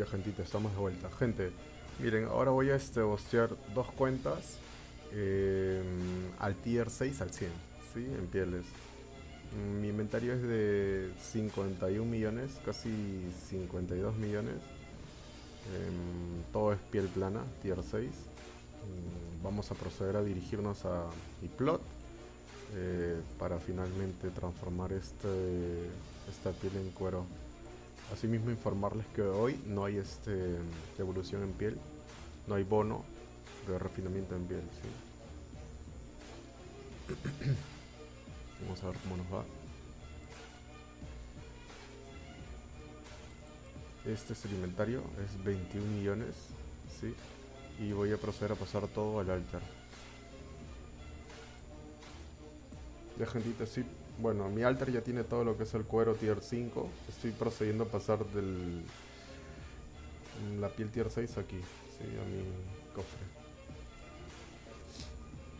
Ya, estamos de vuelta. Gente, miren, ahora voy a este, bostear dos cuentas eh, al tier 6 al 100, ¿sí? En pieles. Mi inventario es de 51 millones, casi 52 millones. Em, todo es piel plana, tier 6. Mm, vamos a proceder a dirigirnos a Iplot eh, para finalmente transformar este, esta piel en cuero. Asimismo informarles que hoy no hay este evolución en piel, no hay bono de refinamiento en piel. Vamos a ver cómo nos va. Este es el inventario, es 21 millones, ¿sí? Y voy a proceder a pasar todo al altar. Ya gentita, sí. Bueno, mi altar ya tiene todo lo que es el cuero tier 5. Estoy procediendo a pasar del la piel tier 6 aquí, a mi cofre.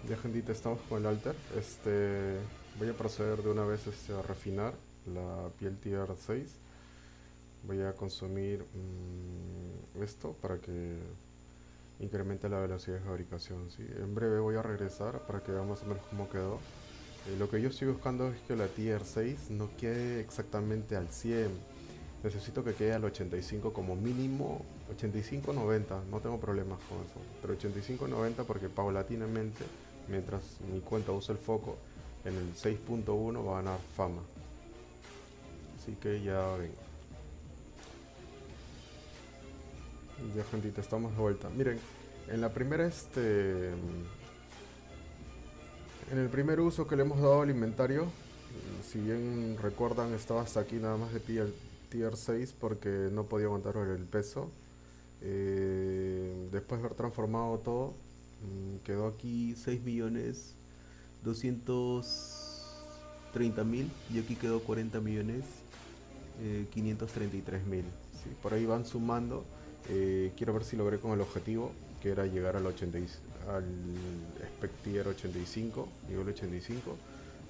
Ya gentita, estamos con el altar. Este, voy a proceder de una vez este, a refinar la piel tier 6. Voy a consumir mm, esto para que incremente la velocidad de fabricación. ¿sí? En breve voy a regresar para que veamos cómo quedó. Eh, lo que yo estoy buscando es que la tier 6 no quede exactamente al 100. Necesito que quede al 85 como mínimo, 85-90, no tengo problemas con eso. Pero 85-90 porque paulatinamente, mientras mi cuenta usa el foco, en el 6.1 va a ganar fama. Así que ya vengo. Ya gentita, estamos de vuelta. Miren, en la primera este en el primer uso que le hemos dado al inventario, si bien recuerdan, estaba hasta aquí nada más de tier, tier 6 porque no podía aguantar el peso. Eh, después de haber transformado todo, mm, quedó aquí 6 millones 230 mil y aquí quedó 40 millones 533 eh, mil. Por ahí van sumando. Eh, quiero ver si logré con el objetivo, que era llegar al 86 al Spectier 85, nivel 85.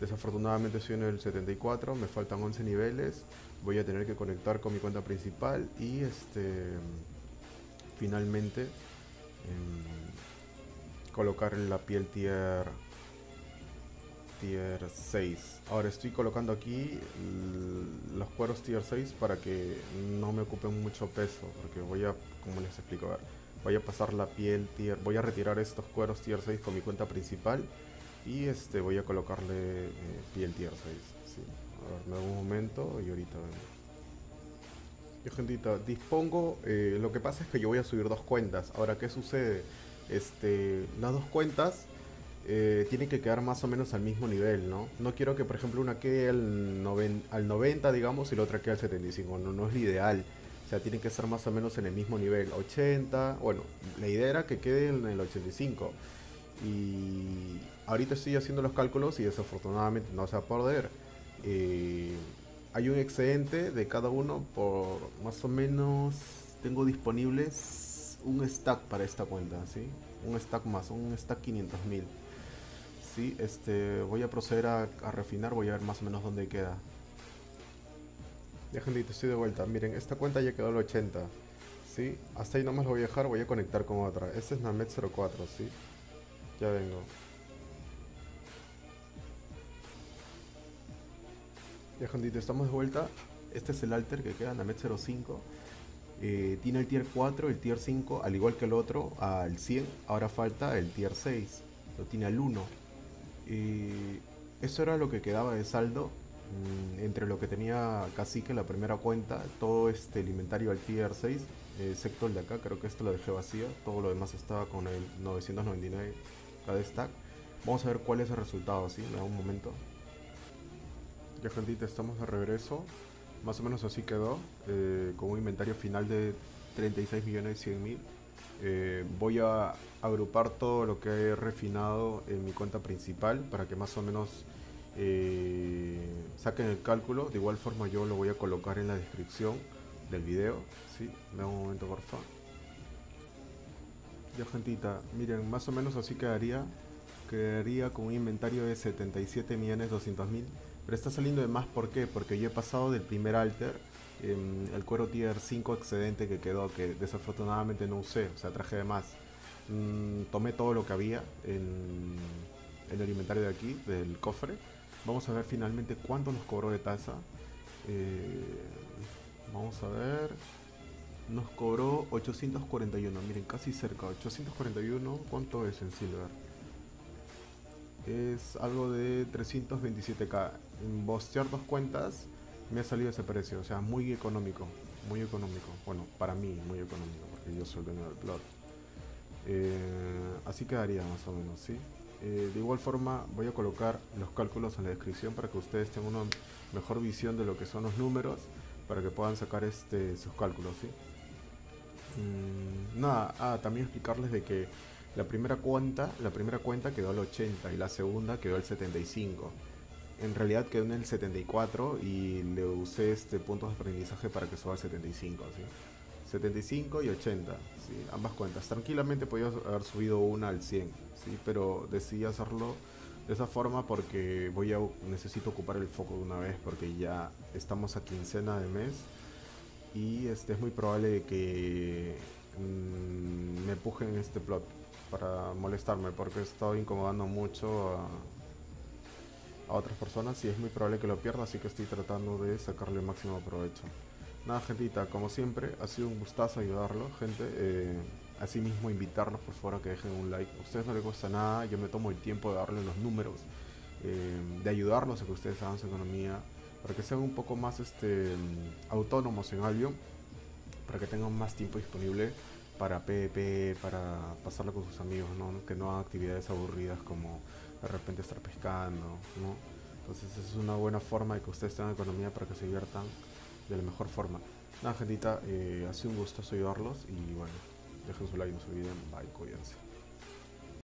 Desafortunadamente estoy en el 74, me faltan 11 niveles. Voy a tener que conectar con mi cuenta principal y este finalmente em, colocar la piel tier tier 6. Ahora estoy colocando aquí los cueros tier 6 para que no me ocupen mucho peso, porque voy a, como les explico, a ver, voy a pasar la piel tier, voy a retirar estos cueros tier 6 con mi cuenta principal y este voy a colocarle eh, piel tier 6. Sí. A ver, me un momento y ahorita vengo. Yo gentita, dispongo, eh, lo que pasa es que yo voy a subir dos cuentas. Ahora, ¿qué sucede? Este, las dos cuentas eh, tienen que quedar más o menos al mismo nivel, ¿no? No quiero que, por ejemplo, una quede al, al 90, digamos, y la otra quede al 75. No, no es lo ideal. O sea, tienen que estar más o menos en el mismo nivel, 80. Bueno, la idea era que quede en el 85. Y ahorita estoy haciendo los cálculos y desafortunadamente no se va a poder. Eh, hay un excedente de cada uno por más o menos tengo disponibles un stack para esta cuenta, ¿sí? Un stack más, un stack 500 mil. Sí, este, voy a proceder a refinar, voy a ver más o menos dónde queda. Ya gente, estoy de vuelta. Miren, esta cuenta ya quedó al 80. ¿Sí? Hasta ahí nomás lo voy a dejar, voy a conectar con otra. Este es Namet 04, ¿sí? Ya vengo. Ya gente, estamos de vuelta. Este es el alter que queda, Namet 05. Eh, tiene el tier 4, el tier 5, al igual que el otro, al 100. Ahora falta el tier 6. Lo tiene al 1. Eh, eso era lo que quedaba de saldo entre lo que tenía Cacique en la primera cuenta, todo este el inventario al tier 6, excepto el de acá, creo que esto lo dejé vacío, todo lo demás estaba con el 999 cada stack. Vamos a ver cuál es el resultado, ¿sí? Me da un momento. Ya gentita, estamos de regreso. Más o menos así quedó, eh, con un inventario final de 36 millones 100 mil. Eh, voy a agrupar todo lo que he refinado en mi cuenta principal para que más o menos eh, saquen el cálculo. De igual forma yo lo voy a colocar en la descripción del video. ¿sí? Me un momento por favor. Ya gentita, miren, más o menos así quedaría. Quedaría con un inventario de 77 millones 200 mil. Pero está saliendo de más, ¿por qué? Porque yo he pasado del primer alter em, el cuero tier 5 excedente que quedó, que desafortunadamente no usé, o sea, traje de más. Mm, tomé todo lo que había en, el inventario de aquí, del cofre. Vamos a ver finalmente cuánto nos cobró de tasa. Eh, vamos a ver. Nos cobró 841, miren, casi cerca. 841, ¿cuánto es en Silver? Es algo de 327k. En bostear dos cuentas me ha salido ese precio, o sea, muy económico. Muy económico. Bueno, para mí, muy económico, porque yo soy el dueño del plot. Eh, así quedaría más o menos, ¿sí? Eh, de igual forma voy a colocar los cálculos en la descripción para que ustedes tengan una mejor visión de lo que son los números para que puedan sacar este sus cálculos, ¿sí? Mm, nada, ah, también explicarles de que la primera cuenta, la primera cuenta quedó al 80 y la segunda quedó al 75. En realidad quedó en el 74 y le usé este puntos de aprendizaje para que suba al 75, ¿sí? 75 y 80, ¿sí? ambas cuentas. Tranquilamente podía haber subido una al 100, ¿sí? pero decidí hacerlo de esa forma porque voy a necesito ocupar el foco de una vez porque ya estamos a quincena de mes y este es muy probable que mm, me empujen este plot para molestarme porque he estado incomodando mucho a, a otras personas y es muy probable que lo pierda así que estoy tratando de sacarle el máximo provecho. Nada, como siempre, ha sido un gustazo ayudarlo, gente. Eh, asimismo, invitarlos por favor a que dejen un like. A ustedes no les cuesta nada, yo me tomo el tiempo de darle los números, eh, de ayudarlos a que ustedes hagan su economía, para que sean un poco más este, autónomos en algo, para que tengan más tiempo disponible para PvP, para pasarlo con sus amigos, ¿no? que no hagan actividades aburridas como de repente estar pescando. ¿no? Entonces, es una buena forma de que ustedes tengan economía para que se diviertan de la mejor forma. Nada, gentita, eh, ha sido un gusto ayudarlos y bueno, dejen su like, no se olviden, bye, cuídense.